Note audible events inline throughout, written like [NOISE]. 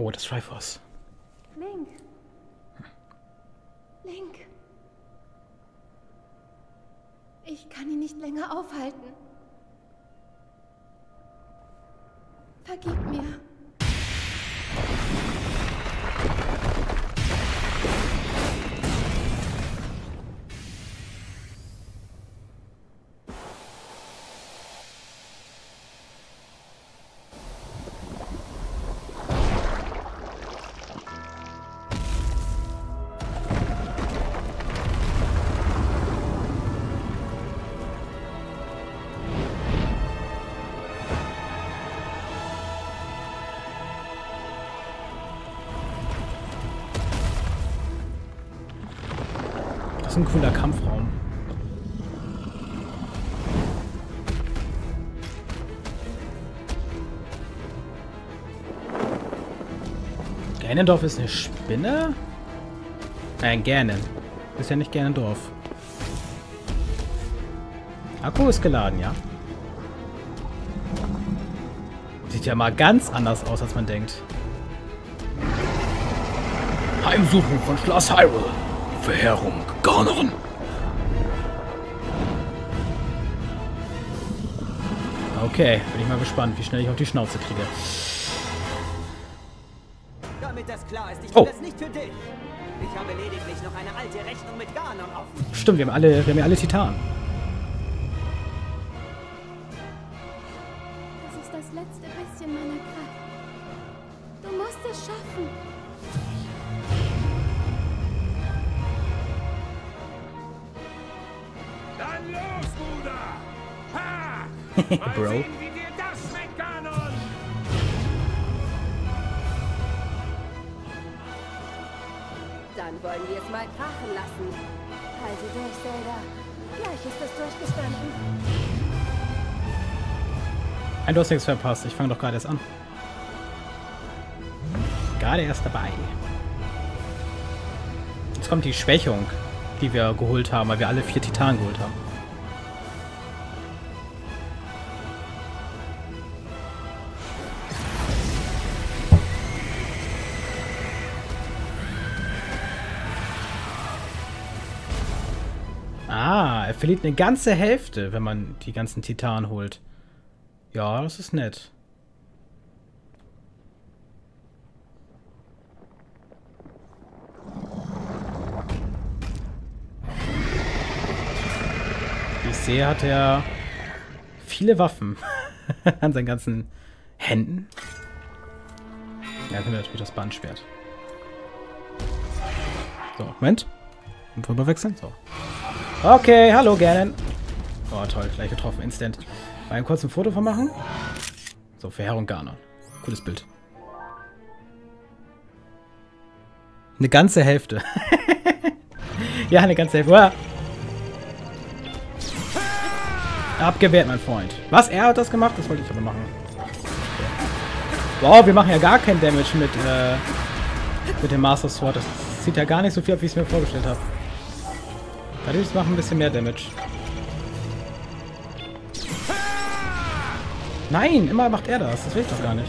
Oh, das Triforce. Link. Link. Ich kann ihn nicht länger aufhalten. Ein cooler Kampfraum. Ganondorf ist eine Spinne? Nein, Ganon. Ist ja nicht Ganondorf. Akku ist geladen, ja. Sieht ja mal ganz anders aus, als man denkt. Heimsuchung von Schloss Hyrule. Verheerung Ganon. Okay, bin ich mal gespannt, wie schnell ich auf die Schnauze kriege. Damit das klar ist, ich Oh. tue das nicht für dich. Ich habe lediglich noch eine alte Rechnung mit Ganon offen. Stimmt, wir haben alle, wir haben ja alle Titanen. [LAUGHS] Bro. Dann wollen wir es mal krachen lassen. Halte durch, Zelda. Gleich ist es durchgestanden. Ein, du hast nichts verpasst. Ich fange doch gerade erst an. Gerade erst dabei. Jetzt kommt die Schwächung, die wir geholt haben, weil wir alle vier Titanen geholt haben. Verliert eine ganze Hälfte, wenn man die ganzen Titanen holt. Ja, das ist nett. Wie ich sehe, hat er viele Waffen [LAUGHS] an seinen ganzen Händen. Ja, dann haben wir natürlich das Bandschwert. So, Moment. Und rüber wechseln. So. Okay, hallo, Ganon. Oh, toll, gleich getroffen, instant. Mal einen kurzen Foto von machen. So, Verheerung Ganon. Cooles Bild. Eine ganze Hälfte. [LAUGHS] ja, eine ganze Hälfte. Uah. Abgewehrt, mein Freund. Was? Er hat das gemacht? Das wollte ich aber machen. Wow, wir machen ja gar kein Damage mit, äh, mit dem Master Sword. Das sieht ja gar nicht so viel ab, wie ich es mir vorgestellt habe. Dadurch machen ein bisschen mehr Damage. Nein, immer macht er das. Das will ich doch gar nicht.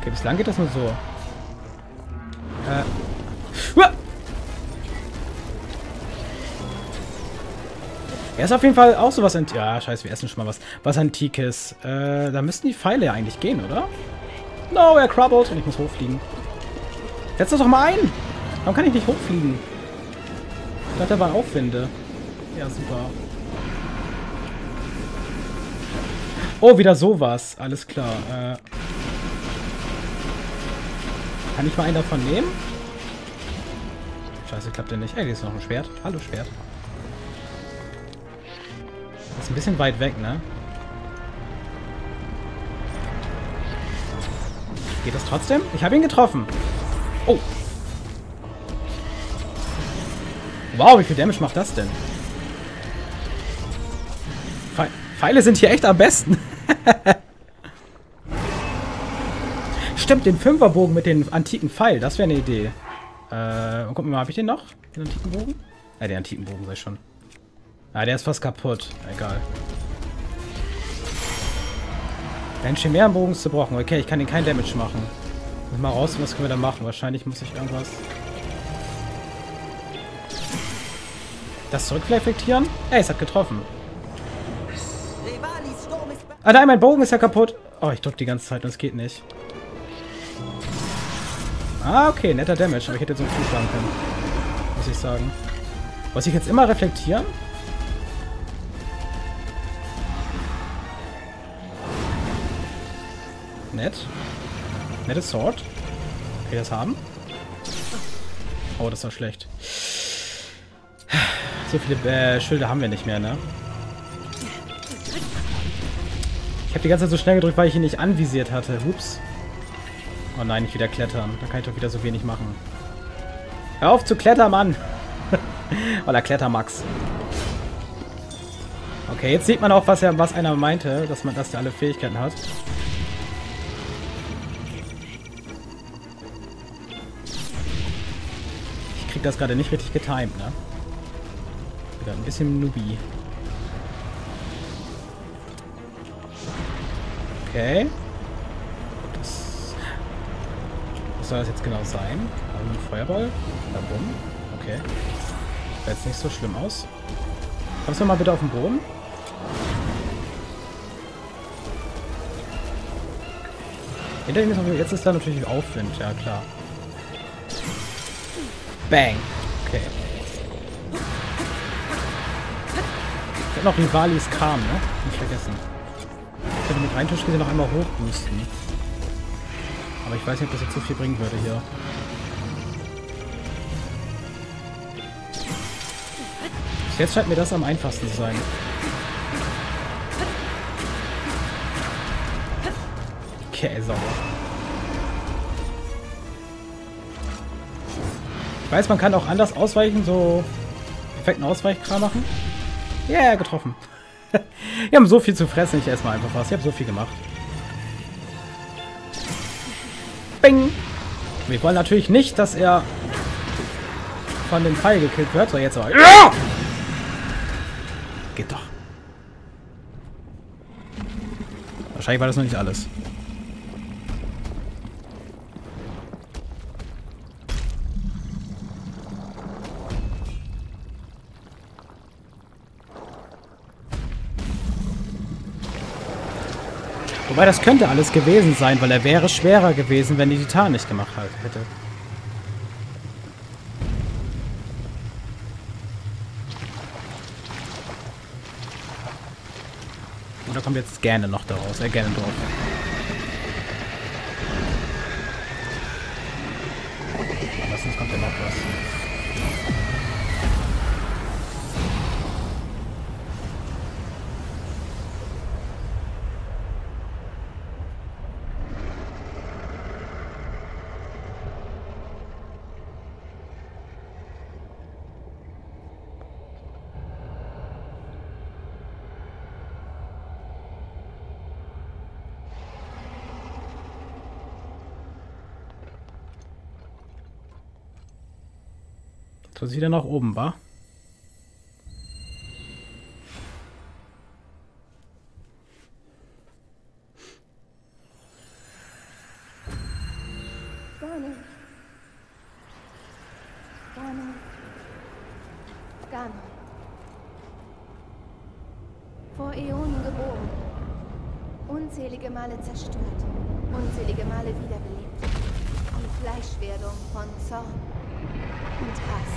Okay, bislang geht das nur so. Äh. Er ist auf jeden Fall auch sowas Ant Ja, scheiße, wir essen schon mal was. Was Antikes. Äh, da müssten die Pfeile ja eigentlich gehen, oder? No, er krabbelt und ich muss hochfliegen. Setz das doch mal ein! Warum kann ich nicht hochfliegen? Ich dachte, da waren Aufwinde. Ja, super. Oh, wieder sowas. Alles klar. Äh, kann ich mal einen davon nehmen? Scheiße, klappt der nicht. Ey, hier ist noch ein Schwert. Hallo, Schwert. Ist ein bisschen weit weg, ne? Geht das trotzdem? Ich habe ihn getroffen. Oh. Wow, wie viel Damage macht das denn? Pfe Pfeile sind hier echt am besten. [LAUGHS] Stimmt, den Fünferbogen mit dem antiken Pfeil, das wäre eine Idee. Äh, guck mal, habe ich den noch? Den antiken Bogen? Ja, den antiken Bogen sei schon. Ah, der ist fast kaputt. Egal. Dein Chimärenbogen ist zerbrochen. Okay, ich kann den kein Damage machen. Muss mal raus, was können wir da machen? Wahrscheinlich muss ich irgendwas... Das zurückreflektieren? Ey, es hat getroffen. Ah nein, mein Bogen ist ja kaputt. Oh, ich drück die ganze Zeit und es geht nicht. Ah, okay, netter Damage, aber ich hätte so zuschlagen können. Muss ich sagen. Muss ich jetzt immer reflektieren? Nett. Nettes Sword. Okay, das haben. Oh, das war schlecht. So viele äh, Schilder haben wir nicht mehr, ne? Ich habe die ganze Zeit so schnell gedrückt, weil ich ihn nicht anvisiert hatte. Ups. Oh nein, nicht wieder klettern. Da kann ich doch wieder so wenig machen. Hör auf zu klettern, Mann! [LAUGHS] Oder Klettermax. Okay, jetzt sieht man auch, was, er, was einer meinte, dass man, dass der alle Fähigkeiten hat. Ich krieg das gerade nicht richtig getimed, ne? Wieder ein bisschen Nubi. Okay. Das, was soll das jetzt genau sein? Ein Feuerball? Da bumm. Okay. Sieht jetzt nicht so schlimm aus. Kommst du mal bitte auf den Boden? Hinter ihm ist jetzt ist da natürlich Aufwind, ja klar. Bang. Okay. Ich hab noch Rivalis Kram, ne? Nicht vergessen. Ich könnte mit Reintuschkese noch einmal hochboosten. Aber ich weiß nicht, ob das jetzt so viel bringen würde hier. Bis jetzt scheint mir das am einfachsten zu sein. Okay, sauber. Weiß, man kann auch anders ausweichen, so perfekten Ausweichkram machen. Yeah, getroffen. [LAUGHS] Wir haben so viel zu fressen, ich esse mal einfach was. Ich habe so viel gemacht. Bing! Wir wollen natürlich nicht, dass er von dem Pfeil gekillt wird. So, jetzt aber. Ja! Geht doch. Wahrscheinlich war das noch nicht alles. Wobei das könnte alles gewesen sein, weil er wäre schwerer gewesen, wenn die Titan nicht gemacht hätte. Oder kommt jetzt gerne noch daraus? Äh, gerne drauf. Aber sonst kommt ja noch was. So sieht er nach oben, wa? Ganon. Ganon. Ganon. Vor Äonen geboren. Unzählige Male zerstört. Unzählige Male wiederbelebt. Die Fleischwerdung von Zorn und Hass.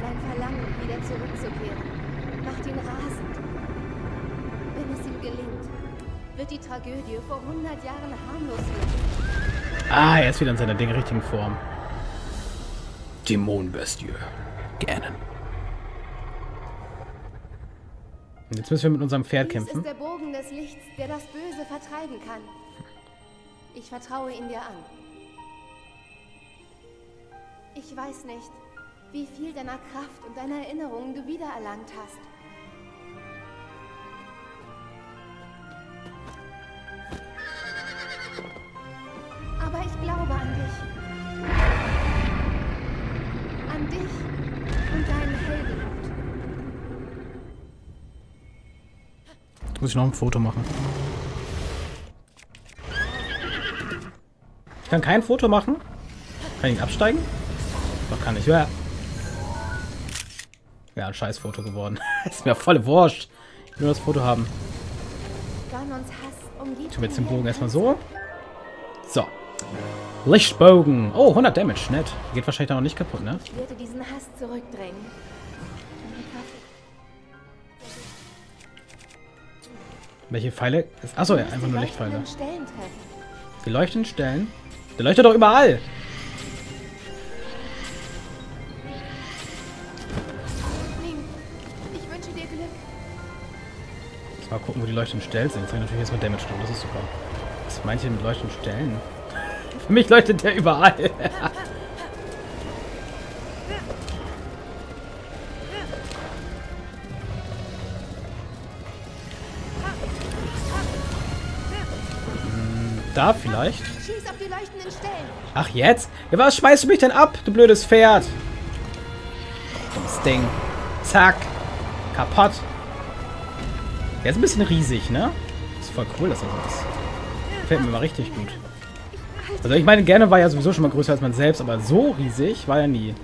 Sein Verlangen, wieder zurückzukehren, macht ihn rasend. Wenn es ihm gelingt, wird die Tragödie vor 100 Jahren harmlos werden. Ah, er ist wieder in seiner Ding richtigen Form. Dämonenbestie. Ganon. Und jetzt müssen wir mit unserem Pferd Dies kämpfen. ist der Bogen des Lichts, der das Böse vertreiben kann. Ich vertraue ihn dir an. Ich weiß nicht, wie viel deiner Kraft und deiner Erinnerungen du wiedererlangt hast. Aber ich glaube an dich. An dich und deinen Heldenmut. Muss ich noch ein Foto machen. Ich kann kein Foto machen. Kann ich ihn absteigen? Doch kann ich. Ja. Ja, ein scheiß Foto geworden. [LAUGHS] ist mir voll wurscht. Ich will nur das Foto haben. Tun wir jetzt den Bogen erstmal so. So. Lichtbogen. Oh, 100 Damage. Nett. Geht wahrscheinlich dann noch nicht kaputt, ne? Ich werde diesen Hass zurückdrängen. Welche Pfeile? Achso, ja, einfach nur Lichtpfeile. Die leuchtenden Stellen. Der leuchtet doch überall. Link, ich wünsche dir Glück. Jetzt mal gucken, wo die leuchtenden Stellen sind. Jetzt habe ich natürlich erstmal Damage drin. Das ist super. Was meint ihr mit leuchtenden Stellen? [LAUGHS] Für mich leuchtet der überall. [LAUGHS] Ach, jetzt? Ja, was schmeißt du mich denn ab, du blödes Pferd? Das Ding. Zack. Kaputt. Der ist ein bisschen riesig, ne? Ist voll cool, dass er so ist. Gefällt mir mal richtig gut. Also ich meine, gerne war ja sowieso schon mal größer als man selbst, aber so riesig war er nie.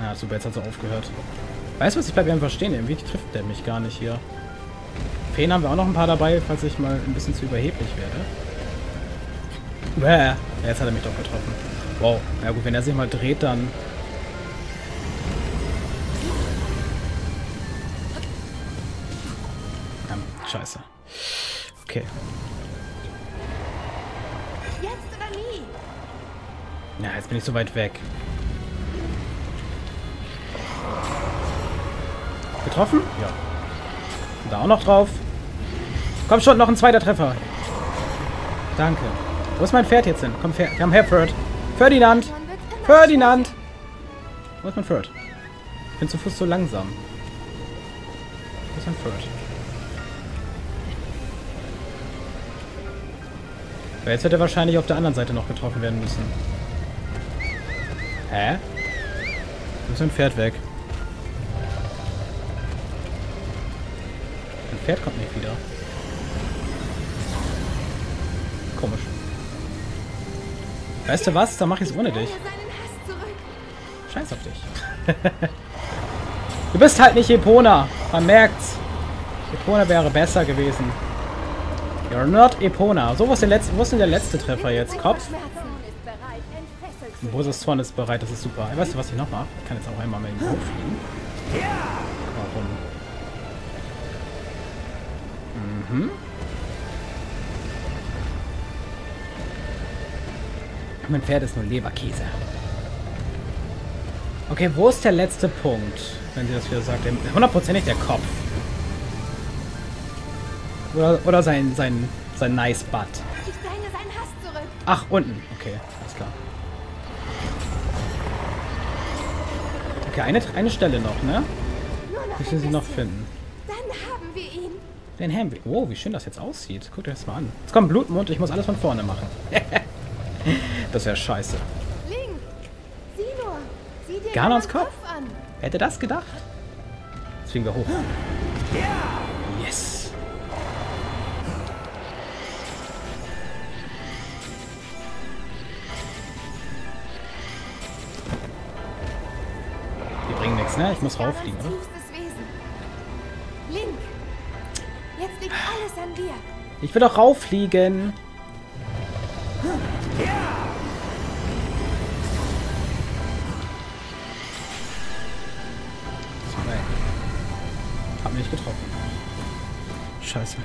Ah, super, jetzt hat er aufgehört. Weißt du was, ich bleib einfach stehen. Irgendwie trifft der mich gar nicht hier. Feen haben wir auch noch ein paar dabei, falls ich mal ein bisschen zu überheblich werde. Bäh. Ja, jetzt hat er mich doch getroffen. Wow. Ja gut, wenn er sich mal dreht, dann... Ähm, scheiße. Okay. Ja, jetzt bin ich so weit weg. Getroffen? Ja. Da auch noch drauf. Komm schon, noch ein zweiter Treffer. Danke. Wo ist mein Pferd jetzt hin? Komm, Pferd. Komm her, Ferd. Ferdinand! Ferdinand! Wo ist mein Ferd? Ich bin zu Fuß so langsam. Wo ist mein Ferd? Weil jetzt wird er wahrscheinlich auf der anderen Seite noch getroffen werden müssen. Hä? Wo ist mein Pferd weg? Mein Pferd kommt nicht wieder. Komisch. Weißt du was? Dann mach ich es ohne dich. Scheiß auf dich. [LAUGHS] du bist halt nicht Epona. Man merkt's. Epona wäre besser gewesen. You're not Epona. So, wo ist, der letzte, wo ist denn der letzte Treffer jetzt? Kopf? Bosus Zorn ist bereit, das ist super. Weißt du, was ich noch mache? Ich kann jetzt auch einmal mit ihm hochfliegen. Warum? Mhm. Mein Pferd ist nur Leberkäse. Okay, wo ist der letzte Punkt? Wenn sie das wieder sagt. Der- Hundertprozentig der Kopf. Oder, oder sein, sein, sein Nice Butt. Ich dränge seinen Hass zurück. Ach, unten. Okay, alles klar. Okay, eine, eine Stelle noch, ne? Noch Ich will sie noch finden. Dann haben wir ihn. Den haben wir. Oh, wie schön das jetzt aussieht. Guckt euch das mal an. Jetzt kommt Blutmund, ich muss alles von vorne machen. [LAUGHS] das wäre scheiße. Link, sieh nur. Sieh dir Ganons Ganons Kopf? an. Wer hätte das gedacht? Jetzt fliegen wir hoch. Yes. Die bringen nichts, ne? Ich muss rauffliegen, oder? Link, jetzt liegt alles an dir. Ich will doch rauffliegen. Zwei. Scheiße.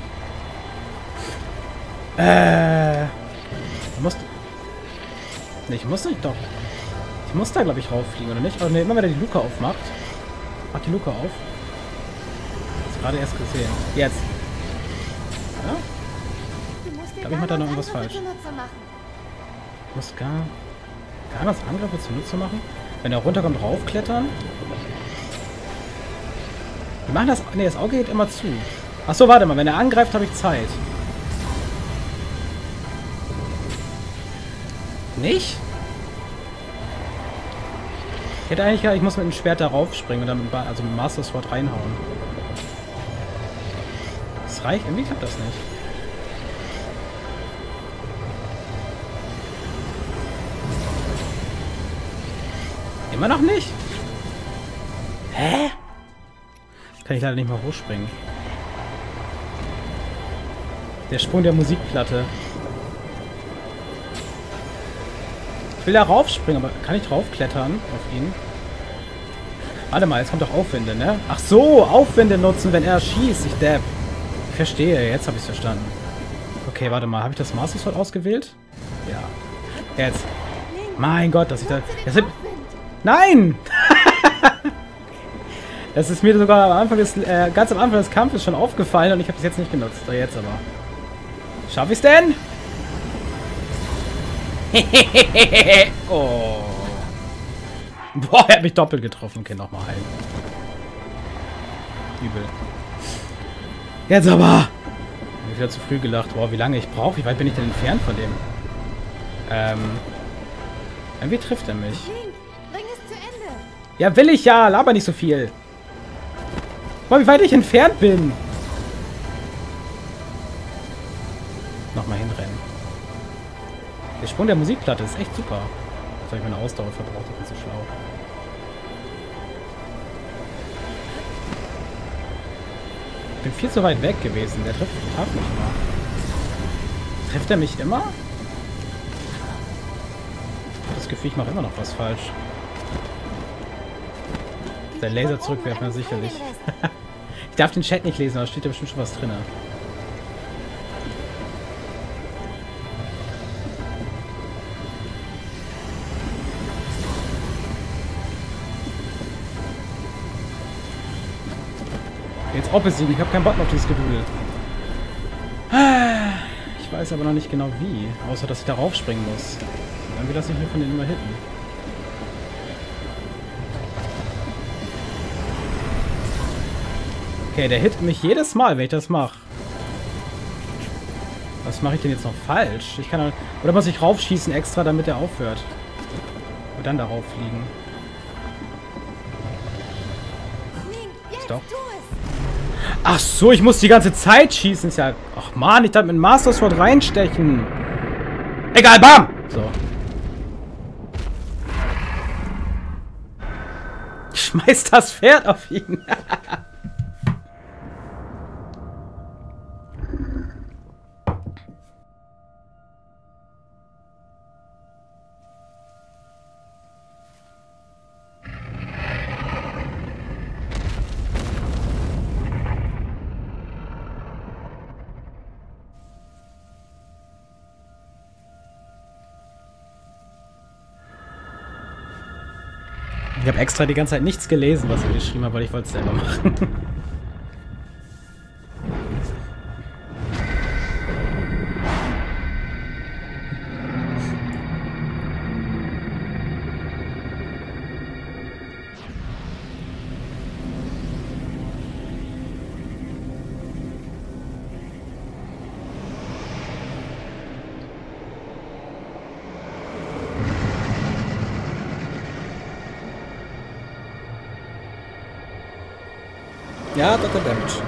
Äh. Du musst. Nee, ich muss nicht doch. Ich muss da, glaube ich, rauffliegen, oder nicht? Oh, ne, immer wenn er die Luke aufmacht. Macht die Luke auf. Ist gerade erst gesehen. Jetzt. Ja? Du musst dir Glaub, ich mach da noch irgendwas falsch. Ich muss gar... Gar was Angriffe zunutze machen? Wenn er runterkommt, raufklettern? Wir machen das... Ne, das Auge geht immer zu. Ach so, warte mal. Wenn er angreift, habe ich Zeit. Nicht? Ich hätte eigentlich ich muss mit dem Schwert da raufspringen und dann mit, also mit Master Sword reinhauen. das reicht. Irgendwie klappt das nicht. Immer noch nicht? Hä? Kann ich leider nicht mal hochspringen. Der Sprung der Musikplatte. Ich will da raufspringen, aber kann ich draufklettern auf ihn? Warte mal, jetzt kommt doch Aufwinde, ne? Ach so, Aufwinde nutzen, wenn er schießt. Ich depp. Ich verstehe, jetzt habe ich es verstanden. Okay, warte mal. Habe ich das Master Sword ausgewählt? Ja. Jetzt. Mein Gott, dass ich da... Das sind, Nein! [LAUGHS] das ist mir sogar am Anfang des, äh, ganz am Anfang des Kampfes schon aufgefallen und ich habe es jetzt nicht genutzt. Jetzt aber. Schaff ich's denn? [LAUGHS] oh. Boah, er hat mich doppelt getroffen. Okay, nochmal heilen. Übel. Jetzt aber! Ich hab wieder zu früh gelacht. Boah, wie lange ich brauche. Wie weit bin ich denn entfernt von dem? Ähm. Irgendwie trifft er mich. Ja, will ich ja. Laber nicht so viel. Boah, wie weit ich entfernt bin. Der Sprung der Musikplatte ist echt super. Jetzt habe ich meine Ausdauer verbraucht. Ich bin zu schlau. Ich bin viel zu weit weg gewesen. Der trifft, trifft mich immer. Trifft er mich immer? Ich habe das Gefühl, ich mache immer noch was falsch. Der Laser zurückwerfen, sicherlich. [LAUGHS] ich darf den Chat nicht lesen, aber steht da bestimmt schon was drin. Besiegen. Ich habe keinen Bock auf dieses Gedudel. Ich weiß aber noch nicht genau wie. Außer, dass ich darauf springen muss. Irgendwie lasse ich mich von denen immer hitten. Okay, der hit mich jedes Mal, wenn ich das mache. Was mache ich denn jetzt noch falsch? Ich kann oder muss ich raufschießen extra, damit er aufhört? Und dann darauf fliegen. Stop. Ach so, ich muss die ganze Zeit schießen. Ist ja. Ach man, ich darf mit Master Sword reinstechen. Egal, bam! So. Schmeiß das Pferd auf ihn. [LAUGHS] Ich habe extra die ganze Zeit nichts gelesen, was er geschrieben hat, weil ich wollte es selber machen. [LAUGHS] Ja, Dr. Damage.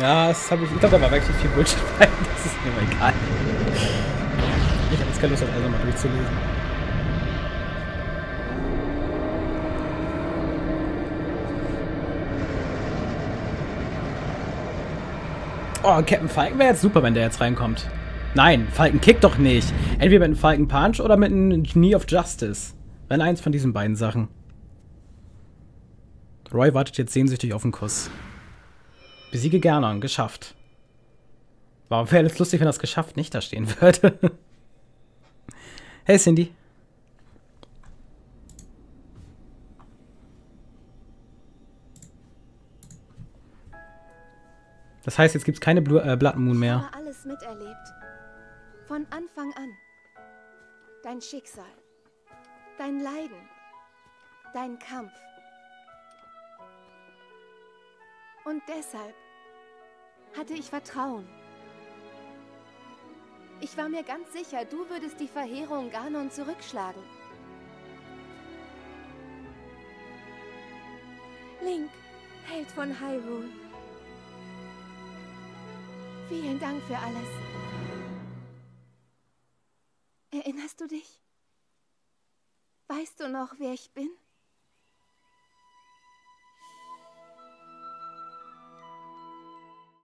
Ja, das habe ich. Ich glaube, da war wirklich viel Bullshit bei. [LAUGHS] Das ist mir mal egal. Ich habe jetzt keine Lust, das also mal durchzulesen. Oh, Captain Falcon wäre jetzt super, wenn der jetzt reinkommt. Nein, Falcon kickt doch nicht. Entweder mit einem Falcon Punch oder mit einem Knee of Justice. Wenn eins von diesen beiden Sachen. Roy wartet jetzt sehnsüchtig auf den Kuss. Besiege Gernon, geschafft. Warum [LAUGHS] wäre es lustig, wenn das geschafft nicht da stehen würde? hey Cindy. Das heißt, jetzt gibt es keine Blue, äh, Blood Moon mehr. Ich habe alles miterlebt. Von Anfang an. Dein Schicksal dein Leiden, dein Kampf. Und deshalb hatte ich Vertrauen. Ich war mir ganz sicher, du würdest die Verheerung Ganon zurückschlagen. Link, Held von Hyrule. Vielen Dank für alles. Erinnerst du dich? Weißt du noch, wer ich bin?